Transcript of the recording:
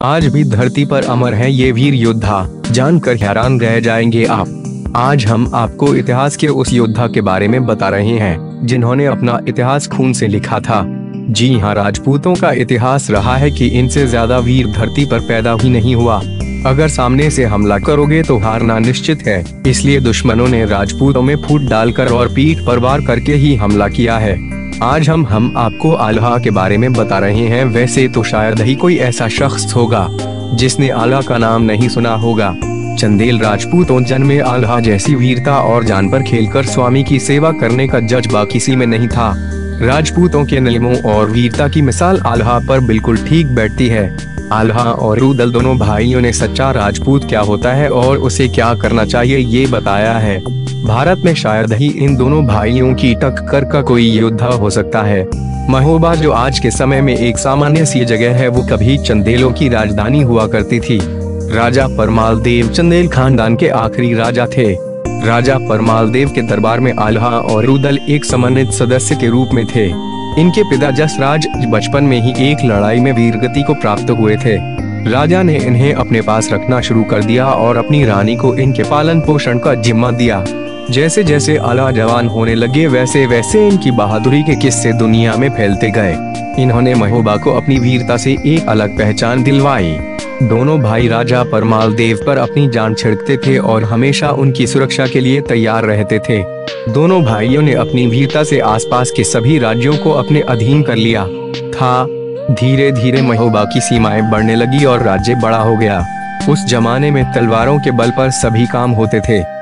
आज भी धरती पर अमर है ये वीर योद्धा, जानकर हैरान रह जाएँगे आप। आज हम आपको इतिहास के उस योद्धा के बारे में बता रहे हैं, जिन्होंने अपना इतिहास खून से लिखा था। जी हाँ राजपूतों का इतिहास रहा है कि इनसे ज़्यादा वीर धरती पर पैदा ही नहीं हुआ। अगर सामने से हमला करोगे तो हारना निश्चित है, इसलिए दुश्मनों ने राजपूतों में फूट डालकर और पीठ पर वार करके ही हमला किया है। आज हम हम आपको आल्हा के बारे में बता रहे हैं। वैसे तो शायद ही कोई ऐसा शख्स होगा, जिसने आल्हा का नाम नहीं सुना होगा। चंदेल राजपूतों जन्मे आल्हा जैसी वीरता और जान पर खेलकर स्वामी की सेवा करने का जज्बा किसी में नहीं था। राजपूतों के नियमों और वीरता की मिसाल आल्हा पर बिल्कुल ठीक बैठती है। आल्हा और रूदल दोनों भाइयों ने सच्चा राजपूत क्या होता है और उसे क्या करना चाहिए, ये बताया है। भारत में शायद ही इन दोनों भाइयों की टक्कर का कोई योद्धा हो सकता है। महोबा जो आज के समय में एक सामान्य सी जगह है, वो कभी चंदेलों की राजधानी हुआ करती थी। राजा परमाल देव चंदेल खानदान के आखिरी राजा थे। राजा परमाल देव के दरबार में आल्हा और रुदल एक समन्वित सदस्य के रूप में थे। इनके पिता जसराज बचपन में ही एक लड़ाई में वीरगति को प्राप्त हुए थे। राजा ने इन्हें अपने पास रखना शुरू कर दिया और अपनी रानी को इनके पालन पोषण का जिम्मा दिया। जैसे जैसे आला जवान होने लगे वैसे वैसे इनकी बहादुरी के किस्से दुनिया में फैलते गए। इन्होंने महोबा को अपनी वीरता से एक अलग पहचान दिलवाई। दोनों भाई राजा परमाल देव पर अपनी जान छिड़कते थे और हमेशा उनकी सुरक्षा के लिए तैयार रहते थे। दोनों भाइयों ने अपनी वीरता से आसपास के सभी राज्यों को अपने अधीन कर लिया। था धीरे धीरे महोबा की सीमाएँ बढ़ने लगी और राज्य बड़ा हो गया। उस जमाने में तलवारों के बल पर सभी काम होते थे।